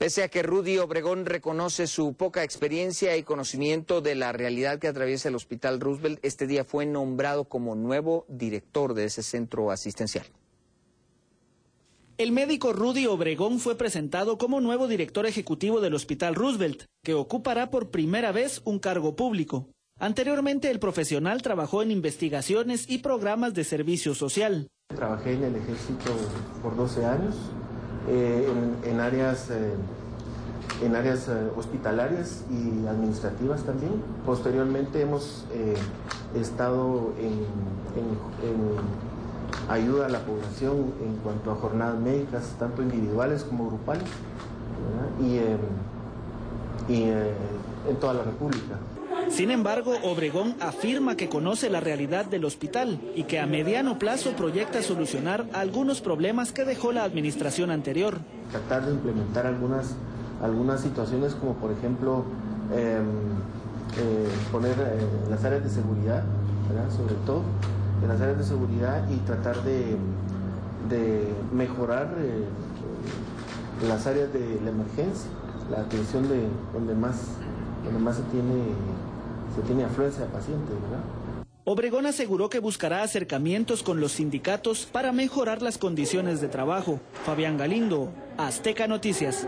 Pese a que Rudy Obregón reconoce su poca experiencia y conocimiento de la realidad que atraviesa el Hospital Roosevelt, este día fue nombrado como nuevo director de ese centro asistencial. El médico Rudy Obregón fue presentado como nuevo director ejecutivo del Hospital Roosevelt, que ocupará por primera vez un cargo público. Anteriormente, el profesional trabajó en investigaciones y programas de servicio social. Trabajé en el ejército por 12 años, eh, en, áreas, eh, en áreas eh, hospitalarias y administrativas también. Posteriormente hemos estado en, ayuda a la población en cuanto a jornadas médicas, tanto individuales como grupales, y, y en toda la República. Sin embargo, Obregón afirma que conoce la realidad del hospital y que a mediano plazo proyecta solucionar algunos problemas que dejó la administración anterior. Tratar de implementar algunas, algunas situaciones como por ejemplo em, eh, poner eh, las áreas de seguridad, sobre todo en las áreas de seguridad y tratar de, mejorar eh, las áreas de la emergencia, la atención de donde más, donde más se tiene se tiene afluencia de pacientes, ¿verdad? Obregón aseguró que buscará acercamientos con los sindicatos para mejorar las condiciones de trabajo. Fabián Galindo, Azteca Noticias.